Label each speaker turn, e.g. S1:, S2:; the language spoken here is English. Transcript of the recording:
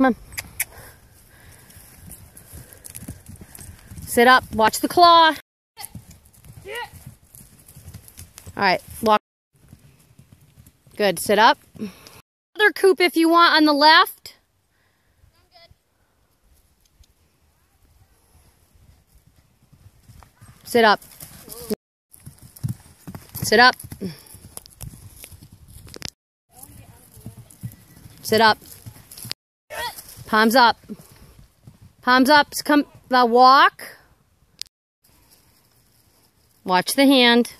S1: Come on. Sit up. Watch the claw. All right, walk. Good. Sit up. Another coop if you want on the left. Sit up. Sit up. Sit up. Palms up. Palms up. Come. Now walk. Watch the hand.